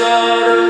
sorrow.